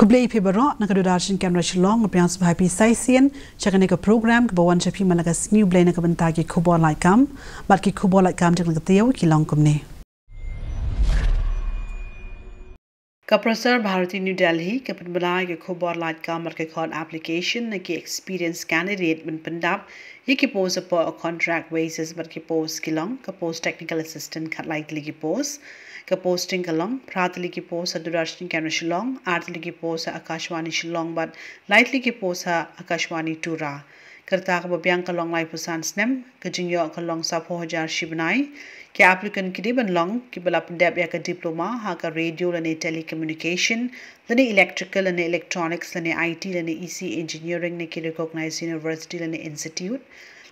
kublai febaro nagadu darshin camera shilong pyans bhai pi sai sian program ka bawan chapi malaga new blaine ka bantagi khubol lai kam balki khubol lai कप्रसर Bharati new Delhi के पिंबला के खबर light कामर के Khan application ने के experience candidate बन पंडाप ये के पोस्ट अप कॉन्ट्रैक्ट वेजेस पर के पोस्ट के लॉन्ग का पोस्ट टेक्निकल असिस्टेंट का लाइट लिखी पोस्ट का पोस्टिंग का लॉन्ग प्रात लिखी पोस्ट दूरदर्शन कैमर शिलोंग आर्थ लिखी पोस्ट आकाशवाणी शिलोंग बट लाइट लिखी पोस्ट आकाशवाणी टूरा करता का बब्यांग का लॉन्ग लाइफ सान स्नेम कजिंग का लॉन्ग सा फो हज़ार शिबनाई के एप्लीकेंट की बन लॉन्ग की बल अपन डेप या का डिप्लोमा हा का रेडियो लने टेलीकम्युनिकेशन लने इलेक्ट्रिकल लने इलेक्ट्रॉनिक्स लने आईटी लने ईसी इंजीनियरिंग ने की रिकॉग्नाइज यूनिवर्सिटी लने इंस्टीट्यूट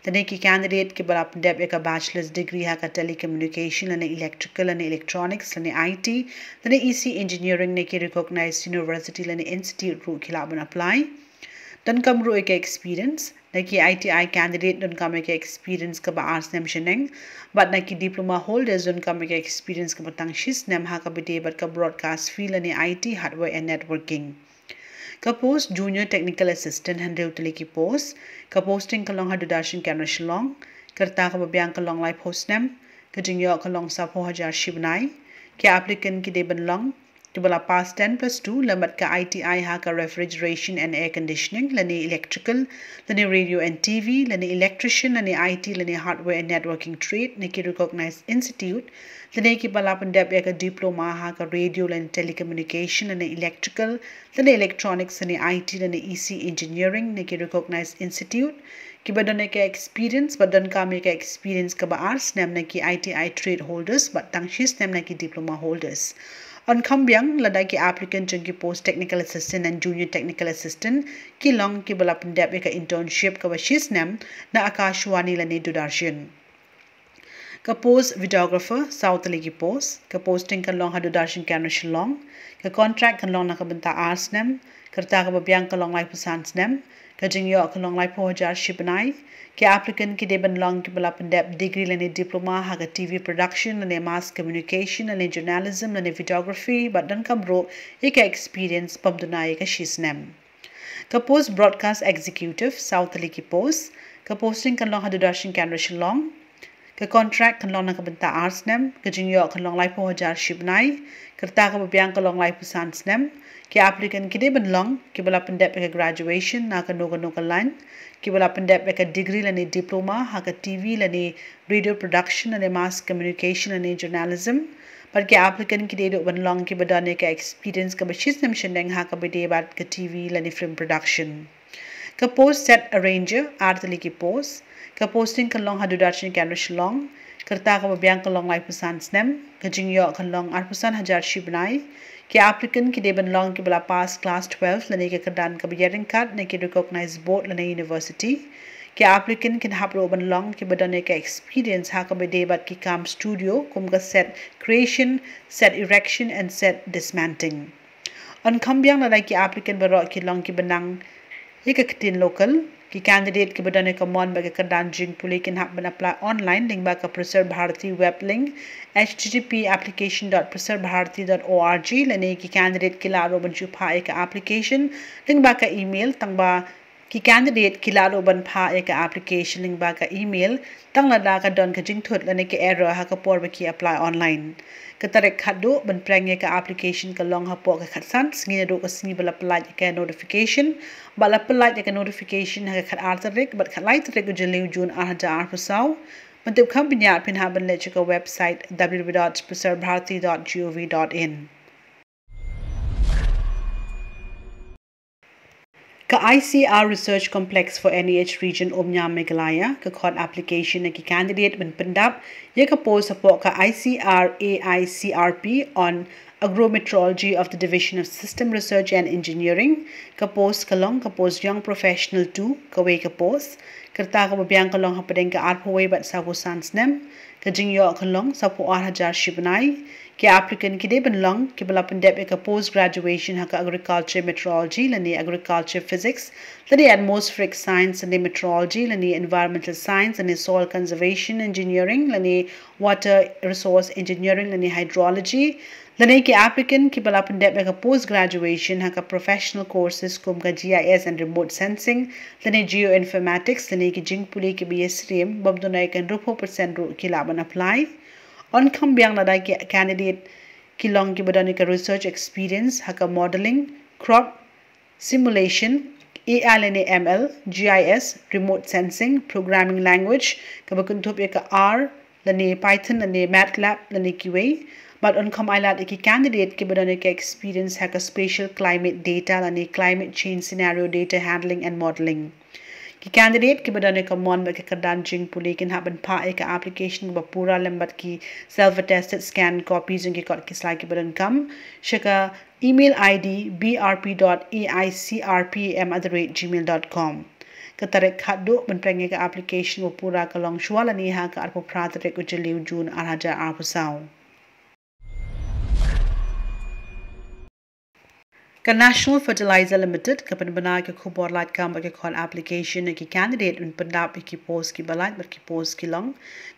तने की कैंडिडेट के बल अपन डेप या डिग्री हा का टेलीकम्युनिकेशन लने इलेक्ट्रिकल लने इलेक्ट्रॉनिक्स लने आईटी लने इंजीनियरिंग ने की रिकॉग्नाइज यूनिवर्सिटी लने इंस्टीट्यूट रू खिलाफ apply dan kam ro ek experience ki ITI candidate dan kam ek experience ka ba arts nem sheneng but ki diploma holders dan kam ek experience ka batang shis nem ha ka but ka broadcast field ani IT hardware and networking. Ka post junior technical assistant handle tele ki post ka posting ka long hadu dashin camera shlong karta ka babyang ka long life post nem ka jingyo ka long sa po hajar shibnai ki applicant ki de ban long कि बोला pass ten plus two लंबर का I T I हा का refrigeration and air conditioning लने electrical लने radio and T V लने electrician लने आई टी लने हार्डवेयर एंड नेटवर्किंग ट्रेड ने कि रिकॉग्नाइज इंस्टीट्यूट लने कि बोला अपन डेप एयर डिप्लोमा हा का रेडियो लन टेली कम्युनिकेशन लने इलेक्ट्रिकल लने इलेक्ट्रॉनिक्स लने आई टी लने ई सी इंजीनियरिंग ने कि रिकॉग्नाइज इंस्टीट्यूट कि बदन एक एक्सपीरियंस बदन का मे का एक्सपीरियंस कब आर्स नैम ने कि I T I trade holders but तंगशीस नैम ने कि diploma holders On kambyang ladai ki applicant jung ki post technical assistant and junior technical assistant ki long ki balapan dep ka internship ka washis nam na akashwani la ne dudarshan. Ka post videographer south li ki post. Ka posting kan long ha dudarshan camera shillong. Ka contract kan long na ka banta ars nam. Ka ka long lai pasans nam Kajing yo ka long lai po hajar ship ke applicant ki deben long ki bala pandap degree lane diploma haga tv production lene mass communication lene journalism lene photography but dan kam ro ek experience pam dunai ka shis ka post broadcast executive south liki post. Ka posting kan long ha du dashin kan rish long. Ke contract kan long ka benta arsnem ke yo long lai po hajar shipnai kerta ka bian ka kan long lai pusan snem. कि आप लेकिन किधे बन long केवल अपन डेप एक graduation ना का नोगा नोगा लाइन केवल अपन डेप एक डिग्री लने डिप्लोमा हाँ का टीवी लने रेडियो प्रोडक्शन लने मास कम्युनिकेशन लने जर्नलिज्म पर के आप लेकिन किधे दो बन लॉन्ग के बदाने का एक्सपीरियंस का बच्चे से मिशन देंगे हाँ का बेटे बात का टीवी लने फ़िल्म प्रोडक्शन का पोस्ट सेट अरेंजर आर्थ लेके पोस्ट का पोस्टिंग का लॉन्ग हाँ कैनवस लॉन्ग करता का बब्यांग का लॉन्ग लाइफ पसंद स्नेम का जिंग का लॉन्ग आठ पसंद हज़ार शिव क्या एप्लीकेंट की डेबन लॉन्ग के बोला पास क्लास ट्वेल्व लने के खदान का बियरिंग कार्ड ने कि रिकॉग्नाइज बोर्ड लेने यूनिवर्सिटी क्या एप्लीकेंट के हाँ ओबन लॉन्ग के बदलने का एक्सपीरियंस हाँ कभी डे बाद की काम studio कुमका set creation set erection and set dismantling अनखम्बियांग लड़ाई कि एप्लीकेंट बरो कि लॉन्ग की बनांग एक लोकल कि कैंडिडेट के बटन का मन बगे का डांजिंग पुली के नाप बना अप्लाई ऑनलाइन लिंक बैग का Prasar Bharati web link H T T P application dot Prasar Bharati dot O R G लेने की कैंडिडेट के लारो बन चुपा एक application link ki candidate ki lalo ban pha e ka application ling ba ka email tang la da ka don ka jing thut la ne ke error ha ka por ba ki apply online ka tarek khat do ban prang e ka application ka long ha po ka khat san singi do ka singi bala apply ka notification bala apply ka notification ha ka khat ar tarek bat khat lai tarek ju leu jun ar da ar pasau มันติดข้ามปัญญาพินหาบันเลชกเว็บไซต์ www.prasarbharati.gov.in ke ICR Research Complex for NEH Region Umnya Meghalaya. Ke kod application lagi candidate men pendap ia ke support ke ICR AICRP on agrometrology of the Division of System Research and Engineering ka post kalong ka post young professional 2 ka way ka kerta ka babyang kalong hapadeng ka arpo way bat sa ko sans nem ka jingyo kalong sa po ar hajar shibnai कि applicant ki de ban long ki bala pan dep ek post graduation ha agriculture meteorology lani agriculture physics lani atmospheric science lani meteorology lani environmental science lani soil conservation engineering lani water resource engineering lani hydrology Ki applicant ki bala pandep ka post graduation ha ka professional courses kum ka GIS and remote sensing lane geoinformatics lane ki jing puli ki BS stream bam do na kan rupo percent ru ki laban apply on kam biang na ki candidate ki long ki badani ka research experience ha ka modeling crop simulation AI lane ML GIS remote sensing programming language ka bakun thop ka R lane Python lane MATLAB lane QA but iki candidate ki badane ke experience hack a spatial climate data and climate change scenario data handling and modeling ki candidate ki badane ka mon ba ke kadan jing puli kin haban pa ek application ba pura lembat ki self attested scan copies ng ki kot ki slide ki badan kam shaka email id brp.aicrpm@gmail.com khadu ban prenge ka application wo pura ka long shwala ni ha ka arpo pratere ko jeliu jun arhaja arpusau Ka National Fertilizer Limited ka panbana ke khubor light kam ke khol application ki candidate un pandap ki post ki balat bar ki post ki long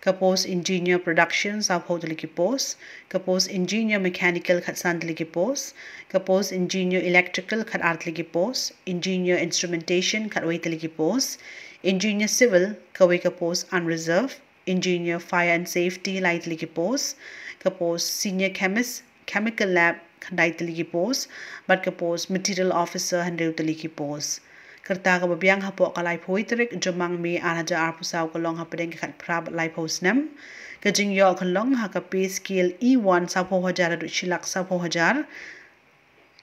ka post engineer production sa hotel ki post ka post engineer mechanical khat sandli ki post ka post engineer electrical khat artli ki post engineer instrumentation khat waitli ki post engineer civil ka we ka post unreserved engineer fire and safety lightly ki post ka post senior chemist chemical lab खंडाई तली पोस but के पोस material officer hundred तली पोस करता का बब्यांग हपो कलाई फोई तरिक जमांग मे आज are पुसाव को लॉन्ग हपड़े के खत फ्राब लाई फोस नम कजिंग यो खन लॉन्ग हक पे स्केल ई वन सफो हज़ार रुचिलक सफो हज़ार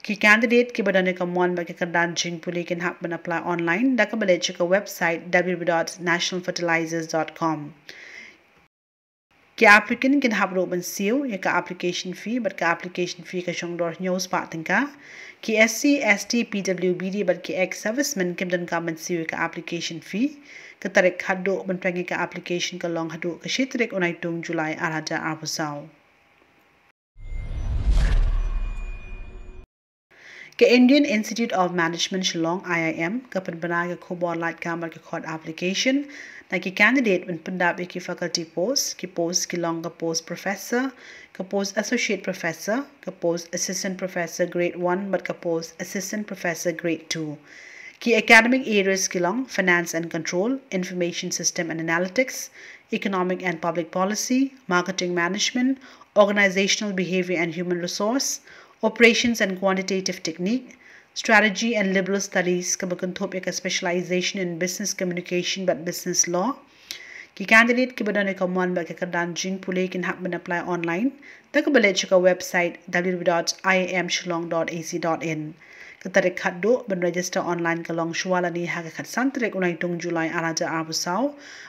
कि कैंडिडेट के बदने का मन बके करदान जिंग पुले के हक बन अप्लाई ऑनलाइन दक बले चुका website W dot national fertilisers dot com ki applicant kin hab roban siu ya ka application fee but ka application fee ka shong dor news pa tingka ki SC ST PWBD but ki ex serviceman kim dan ka man siu ka application fee. Ka tarek hado ban prangi ka application ka long hado ka shitrek unai tung July arhaja arbusau Ke Indian Institute of Management Shillong IIM ka panbana ka khobor light kamar ka khod application like a candidate when pandabik ki faculty post ki post ki longa post professor ka post associate professor ka post assistant professor grade 1 but ka post assistant professor grade 2 ki academic areas ki long finance and control information system and analytics economic and public policy marketing management organizational behavior and human resource operations and quantitative technique strategy and liberal studies ka makuntop yaka specialization in business communication but business law. Ki candidate ki badane ka man ba ka kadan jin pule kin hak ban apply online. Ta ka bale website www.imshlong.ac.in ka tare khat do ban register online ke long shwala ni ha ka khat santrek unai tung july araja abusau.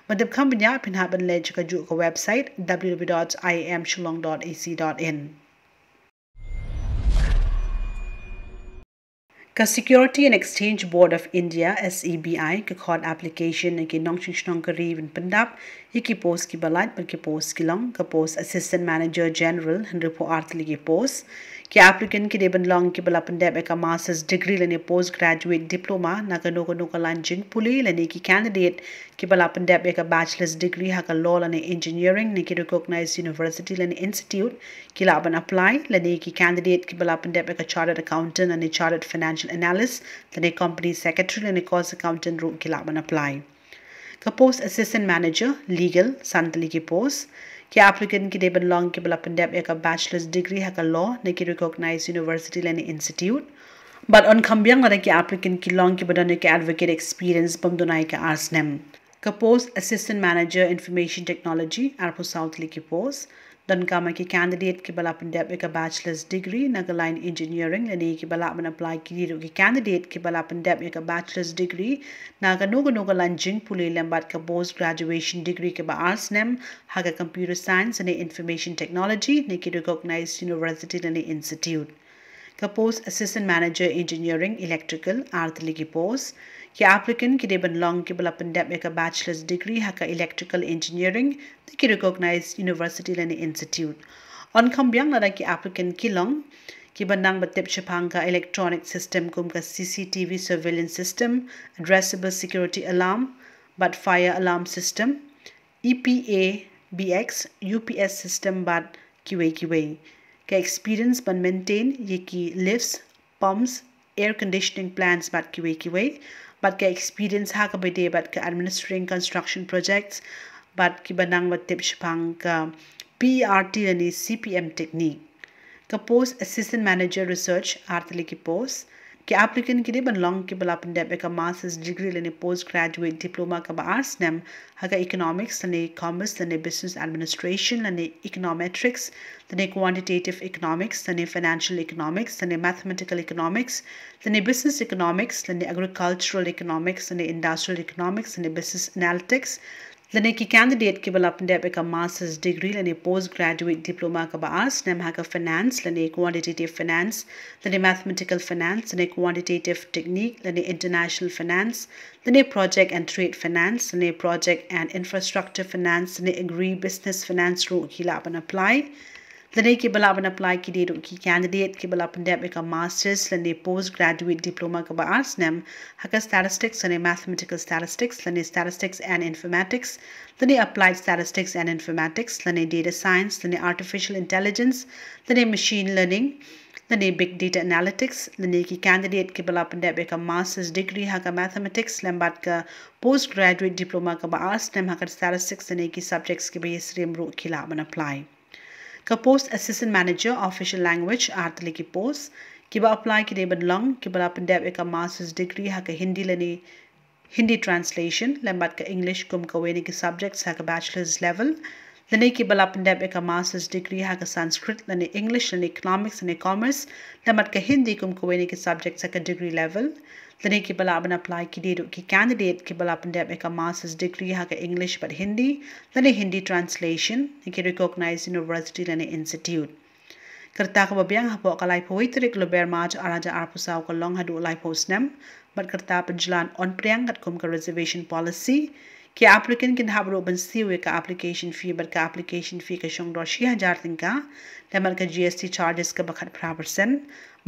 Madab kham pin hak ban le chuka ju ka website www.imshlong.ac.in Ka Security and Exchange Board of India SEBI ka khod application ki nongching shnong ka riven pandap iki post ki balat ki post ki long ka post assistant manager general henry po artli ki post कि आफ्रिकन की रेबन लॉन्ग के बल अपन डेब एक मास्टर्स डिग्री लेने पोस्ट ग्रेजुएट डिप्लोमा नगर नोको नोको लंचिंग पुले लेने की कैंडिडेट के बल अपन डेब एक बैचलर्स डिग्री हक लॉ लेने इंजीनियरिंग ने कि रिकॉग्नाइज यूनिवर्सिटी लेने इंस्टीट्यूट कि लापन अप्लाई लेने की कैंडिडेट के बल अपन डेब एक चार्टर्ड अकाउंटेंट लेने चार्टर्ड फाइनेंशियल एनालिस लेने कंपनी सेक्रेटरी लेने कॉस्ट अकाउंटेंट रूप के लापन अप्लाई का पोस्ट असिस्टेंट मैनेजर लीगल संतली की post Ki applicant ki deban long ki bala pandep ek bachelor's degree ha ka law ne ki recognize university lane institute. But on kambyang la ki applicant ki long ki badane ki advocate experience bam bamdunay ka arsnem. Ka post assistant manager information technology arpo south li ki post. Dunkama ki candidate ki bala pin debt a bachelor's degree, naga Nagalain engineering, and ki bala man apply kiri ki candidate ki bala pin debt bachelor's degree, naga noga noga lan jing puli lambat ka post graduation degree ki ba arts nem, haga computer science and information technology, ni ki recognized university and institute. कपोस assistant manager engineering electrical आरतली कपोस कि applicant कि देबन लॉन्ग केबल अपन डेप एक बैचलर्स डिग्री हक इलेक्ट्रिकल इंजीनियरिंग कि रिकॉग्नाइज यूनिवर्सिटी लेने इंस्टीट्यूट ऑन कम बियांग लदा कि आप्लिकेंट कि लॉन्ग कि बनांग बतेप छपांग का इलेक्ट्रॉनिक सिस्टम कुम का CCTV surveillance system addressable security alarm but fire alarm system EPABX UPS system but QA QA का एक्सपीरियंस बन मेंटेन ये कि lift pumps air conditioning plants बात की वे की वे बात का एक्सपीरियंस हा कब दे बात का एडमिनिस्ट्रेटिंग कंस्ट्रक्शन प्रोजेक्ट्स बात की बनांग व टिप शिपांग का पी आर टी यानी सी पी एम टेक्निक का पोस्ट असिस्टेंट मैनेजर रिसर्च आर्थली की पोस्ट कि applicant के लिए बन long के बला अपन डेप का master's degree लेने post graduate diploma का बा arts nem haga economics लेने commerce लेने business administration लेने econometrics लेने quantitative economics लेने financial economics लेने mathematical economics लेने business economics लेने agricultural economics लेने industrial economics लेने business analytics Lene ki candidate ki bala pende ka master's degree lene postgraduate diploma ka ba as nem ha ka finance lene quantitative finance lene mathematical finance lene quantitative technique lene international finance lene project and trade finance lene project and infrastructure finance lene agree business finance ro ki la apply Lene ki bala ban apply ki de ki candidate ki bala pan masters lene postgraduate diploma ka ba arts nem haka statistics lene mathematical statistics lene statistics and informatics lene applied statistics and informatics lene data science lene artificial intelligence lene machine learning lene big data analytics lene ki candidate ki bala pan deb ka masters degree haka mathematics lembat ka postgraduate diploma ka ba arts nem haka statistics lene ki subjects ki ba yesrim ro khila ban apply ka post assistant manager official language artli ki post ki ba apply ki debad long ki ba pandep ka master's degree ha ka hindi lani hindi translation lambat ka english kum ka weni ki subjects ha ka bachelor's level lani ki bala pandep ka master's degree ha ka sanskrit lani english lani economics lani commerce lambat ka hindi kum ka weni ki subjects ha ka degree level Lani ki bala aban apply ki di ki candidate ki bala aban deb ka master's degree ha ka English but Hindi lani Hindi translation ki recognized university lani institute kerta ka babiang hapo ka lai phoi trik lo maj araja arpusaw ka long hadu lai postnem but kerta penjalan on priang kat kum ka reservation policy कि applicant can have open siwe ka application fee but ka application fee ka shong do shi hajar tinka lemal ka GST charges ka bakhat pra percent but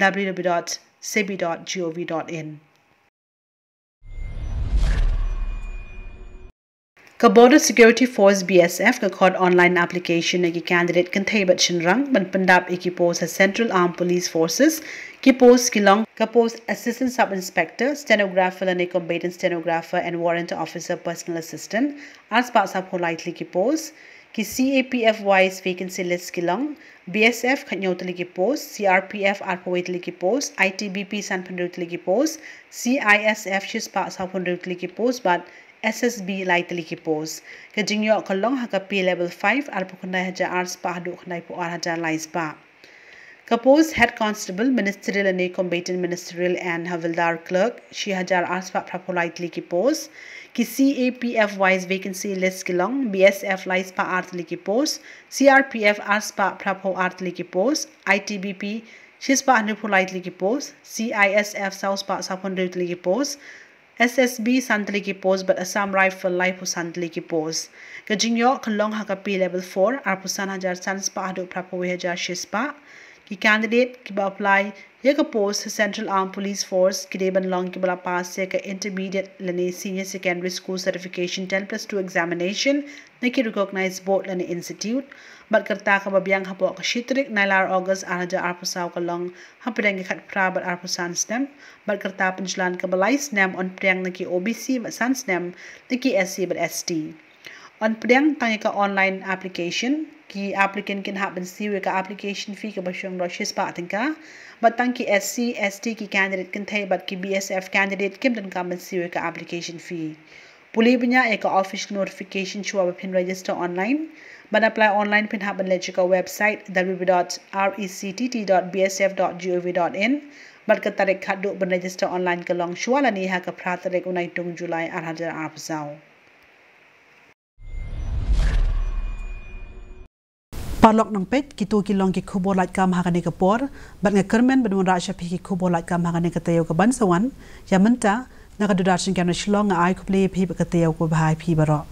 www website ka Border Security Force BSF ka khod online application ki candidate kan thai bat rang ban pandap ki post Central Armed Police Forces ki post ki long ka post Assistant Sub Inspector Stenographer and Combatant Stenographer and Warrant Officer Personal Assistant as pa sa politely ki post कि C A P F wise vacancy list किलंग B S F खनौतली की post C R P F are पी की post I T B P सनफनरी की post C I S F शिस्पा साउफनरी की post बट S S B लाइटली की पोस्ट कजिंग यू खलों हक पी लेवल फाइव आर पुखनाई हज़ार आर्स पा हदू खनाई पुआर हज़ार लाइस पा कपोज head constable ministerial and combatant ministerial and havildar clerk she हज़ार आर्स पा फ्राफो लाइटली की पोस्ट कि C A P F wise vacancy list Keylong B S F लाइज पा आर्थ लिखे post, C R P F hours पा फ्राफो आर्थ लिखे post, I T B P शिस पा अनुपुर लाइट लिखे post, C I S F साउस पा साफन रिट लिखे पोस्ट, एस एस बी सन्तलि की पोज बट असम राइफल लाइफ सन्तलि की पोज कजिंग यो खलोंग हाका पी लेवल फोर, आर हज़ार सन्स पा हदु फ्राफो हज़ार शिस पा। कि कैंडिडेट कि अप्लाई एक post central arm police force किरेबन लॉन्ग के बला पास से एक intermediate लने senior secondary school certification ten plus two examination ने कि रिकॉग्नाइज बोर्ड लने इंस्टीट्यूट बट करता का बबियांग हपो का शीतरिक नाइलार ऑगस्ट आना जा आर पुसाओ का लॉन्ग हम प्रियंग खट प्रा बट आर पुसान स्नैम बट करता पंचलान का बलाई स्नेम ऑन प्रियंग ने कि ओबीसी बी सी बट सन स्नैम ने कि SC but ST on priang tang ka online application ki applicant can happen siwe ka application fee ka basyong roshis pa tingka bat tang ki sc st ki candidate kan thay bat ki bsf candidate kim dan ka siwe ka application fee Puli punya eka official notification chua pin register online Ban apply online pin haban lechika website www.rectt.bsf.gov.in Bat ka tarik khadu ban register online ka long shwala ni ha ka pratarik unai tung July arhajar arpsau. parlok nang pet kitu kilong ki khubo lat kam hagane ka por bat nga kermen bedun ra shapi ki khubo lat kam hagane ka tayo ka bansawan yamanta naga dudashin kana shilong ai khple phi ka tayo ko bhai phi baro